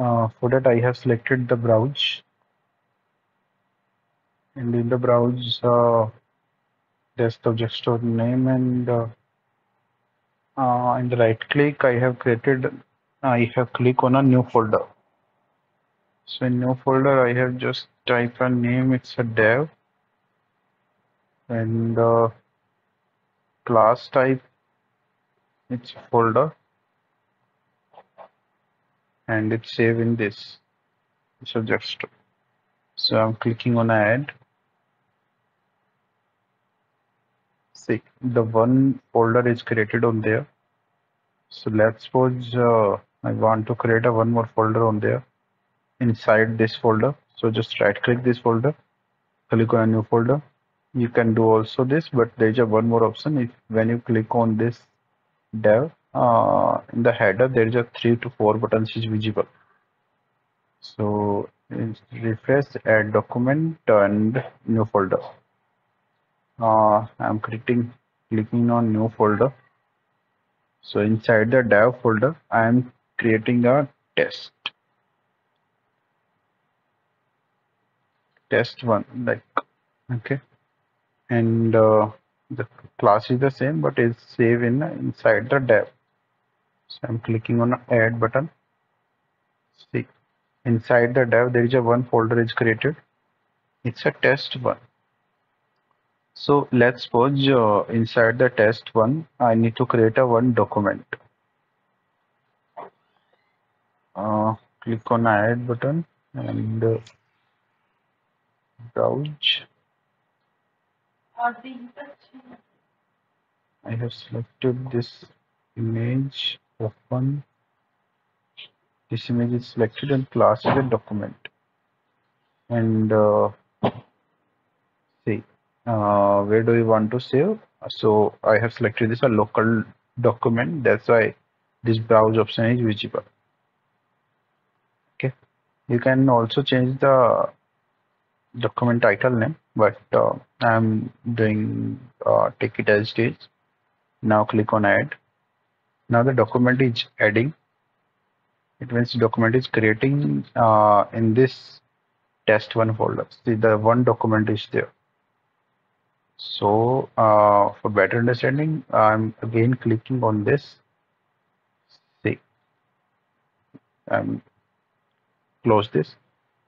Uh, for that I have selected the browse. And in the browse uh, there's the object store name and uh, uh, in the right click I have created I have click on a new folder. So in new folder I have just type a name it's a dev. And uh, class type it's folder and it's saved in this object store. So I'm clicking on add. See, the one folder is created on there. So let's suppose uh, I want to create a one more folder on there inside this folder. So just right click this folder, click on a new folder. You can do also this, but there's a one more option. If when you click on this dev, uh, in the header there is a three to four buttons is visible. So refresh add document and new folder. Uh, I'm creating clicking on new folder. So inside the dev folder I am creating a test. Test one like okay. And uh, the class is the same but is saved in inside the dev so i'm clicking on add button. See inside the dev there is a one folder is created. It's a test one. So let's suppose uh, inside the test one i need to create a one document. Uh, click on add button and uh, browse. I have selected this image open this image is selected and class is a document. And uh, see uh, where do we want to save? So I have selected this a local document. That's why this browse option is visible. Okay. You can also change the document title name but uh, I'm doing uh, take it as it is. Now click on add now the document is adding. It means the document is creating uh, in this test one folder. See the one document is there. So uh, for better understanding I'm again clicking on this. See. Um, close this.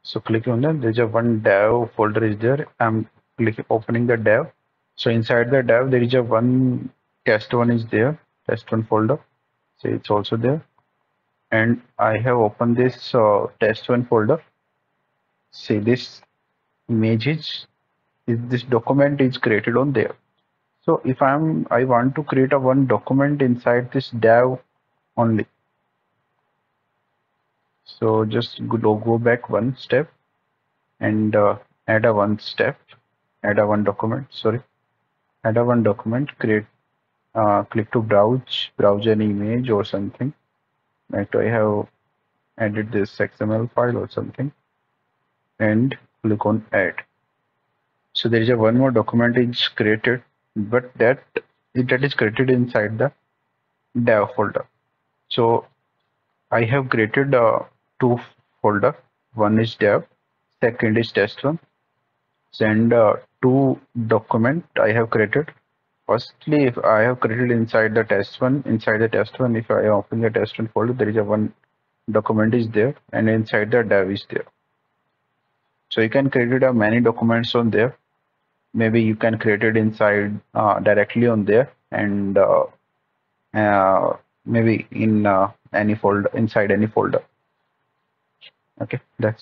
So click on that there's a one dev folder is there. I'm clicking opening the dev. So inside the dev there is a one test one is there test one folder so it's also there. And I have opened this uh, test one folder. See this image is, is this document is created on there. So if I'm I want to create a one document inside this dev only. So just go, go back one step and uh, add a one step add a one document sorry add a one document create uh, click to browse browse an image or something. Like I have added this XML file or something. And click on add. So there is a one more document is created but that that is created inside the dev folder. So I have created uh, two folder. One is dev second is test one. Send uh, two document I have created firstly if I have created inside the test one inside the test one if I open the test one folder there is a one document is there and inside the dev is there. So you can create a many documents on there. Maybe you can create it inside uh, directly on there and uh, uh, maybe in uh, any folder inside any folder. Okay that's